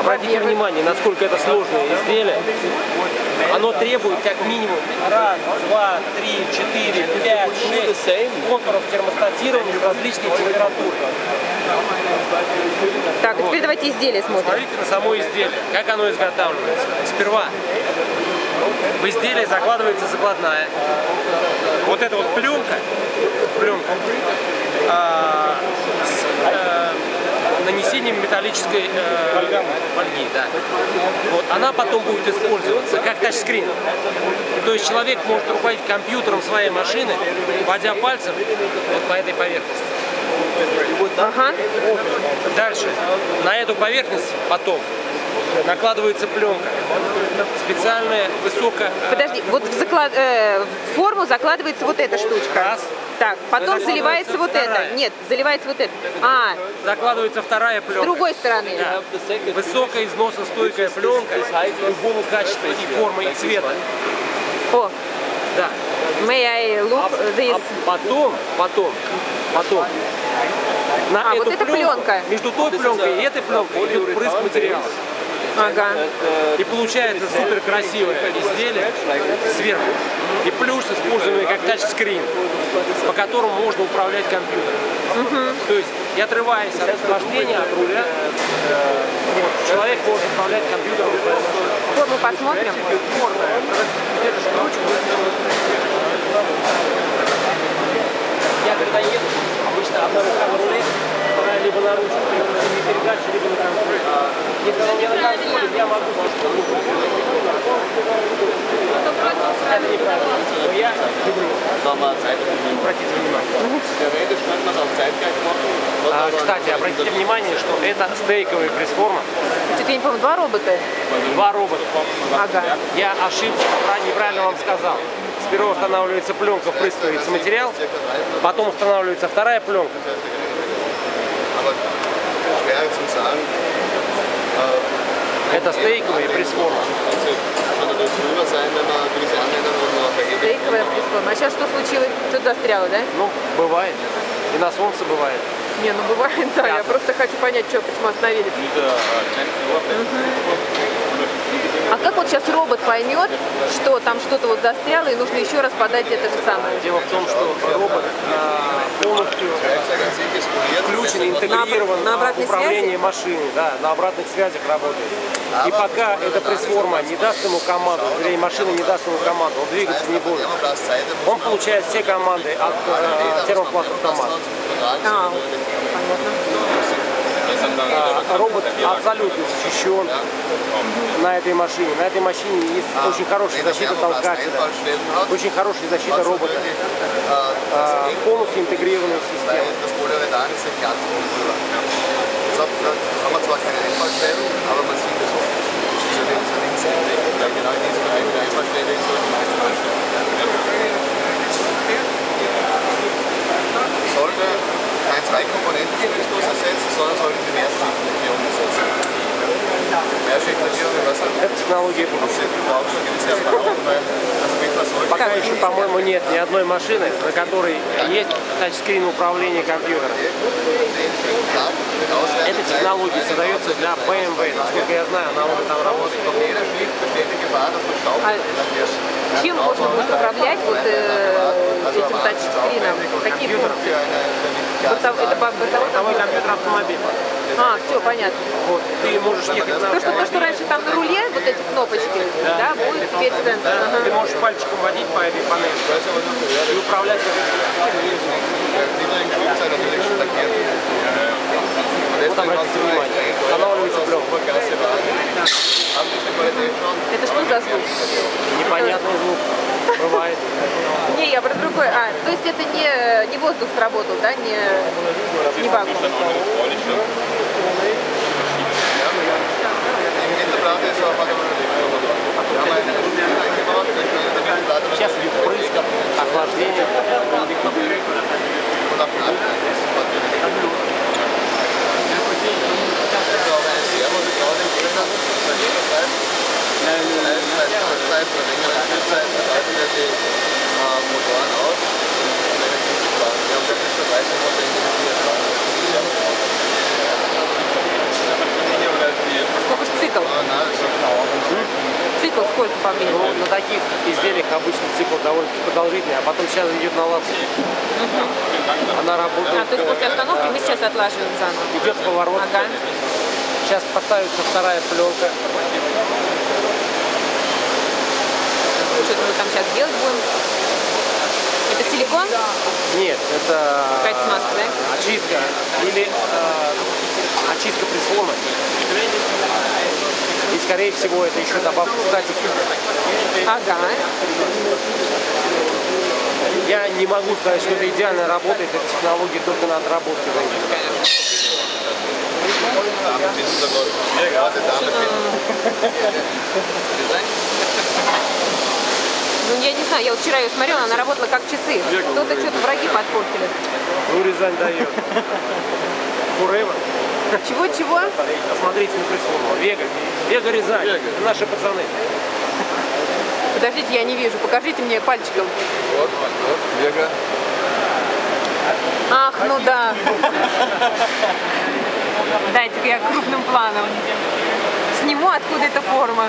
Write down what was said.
Обратите внимание, насколько это сложное изделие. Оно требует как минимум раз, два, три, четыре, пять, шесть контуров термостатирования с различной температурой. Так, а теперь давайте изделие смотрим. Смотрите на само изделие, как оно изготавливается. Сперва в изделие закладывается закладная. Вот эта вот пленка, пленка а, нанесением металлической э, фольги, да. Вот, она потом будет использоваться как тачскрин. То есть человек может руководить компьютером своей машины, вводя пальцем вот по этой поверхности. Ага. Дальше. На эту поверхность потом накладывается пленка. Специальная, высокая... Подожди, вот в, заклад... э, в форму закладывается вот эта штучка. Раз. Так, потом Это заливается вот вторая. это. Нет, заливается вот это. А, Закладывается вторая с пленка. другой стороны. Да. Высокая износостойкая пленка любого качества и формы, и цвета. О, Да. may I look А, this? а потом, потом, потом, на А, эту вот эта пленка. между той пленкой и этой пленкой идет прыск материала. Ага. И получается супер красивое изделие сверху. И плюс используемый как тачскрин, по которому можно управлять компьютером. То есть, не отрываясь от наслаждения, от руля, вот, человек может управлять компьютером. Форму посмотрим. Эту штучку. Я когда еду, обычно одна рука на руле, вторая либо на ручке, либо на. Если она не на консоли, я могу. Но я. Обратите внимание. Кстати, обратите внимание, что это стейковая пресс-форма. Тут, я не помню, два робота. Два робота. Ага. Я ошибся, правильно- неправильно вам сказал. Сперва устанавливается пленка, впрыскивается материал, потом устанавливается вторая пленка. Anwendungen noch erheblich Стейковая пресс-форма. А сейчас что случилось? Что-то застряло, да? Ну, бывает. И на солнце бывает. Не, ну бывает, да. Я просто хочу понять, что, почему остановились. А как вот сейчас робот поймет, что там что-то вот застряло и нужно еще раз подать это же самое? Дело в том, что робот а, полностью включен, интегрирован на а, в управление машиной, да, на обратных связях работает. И пока эта пресс-форма не даст ему команду, вернее, машина не даст ему команду, он двигаться не будет. Он получает все команды от э, термопласт автомата. А, понятно. А, робот абсолютно защищен на этой машине. На этой машине есть очень хорошая защита толкателя, очень хорошая защита робота, а, полностью интегрированная система. Haben wir zwar keine Einfallstellen, aber man sieht es oft. Diese links und links weil genau in diesem Bereich der Einfallstelle ist, so die meisten Anstellungen. Entwickler sollte Пока еще, по-моему, нет ни одной машины, на которой есть тачскрин управления компьютером. Эта технология создается для BMW. Насколько я знаю, она уже там работает. А чем можно будет управлять вот э, этим тачскрином? Какие функции? Это бортовой компьютер автомобиля. А, все, понятно. Вот, ты можешь ехать на То что, то, что раньше там на руле, вот эти кнопочки, да, будет теперь сенсор. Да, Ага. Ты можешь пальчиком водить по этой панели и управлять Вот обратите внимание, Qualität schon. Это что за звук? Непонятный звук. Бывает. Не, я про другой. А, то есть это не, не воздух сработал, да, не, не вакуум. Schalten wir die äh, Motoren aus. Und wenn es nicht fahren. Wir haben da bis плавления? Ну, на таких изделиях обычно цикл довольно продолжительный, а потом сейчас идет наладка. Она работает, А, то есть после остановки мы сейчас отлаживаем заново. идет поворот. Ага. Сейчас поставится вторая пленка. Что-то мы там сейчас делать будем. Это силикон? Нет, это Какая-то смазка, да? очистка или э, очистка прислона. Скорее всего это еще добавка статики. Ага. Я не могу сказать, что это идеально работает, эта технология только на отработке Ну, я не знаю, я вот вчера ее смотрела, она работала как часы. Кто-то что-то враги подпортили. Ну, Рязань дает. Курева. Чего-чего? Смотрите на прислугу. Вега. Вега Рязань. Вега. Наши пацаны. Подождите, я не вижу. Покажите мне пальчиком. Вот, вот, Вега. Ах, ну да. Дайте-ка я крупным планом. Сниму, откуда эта форма.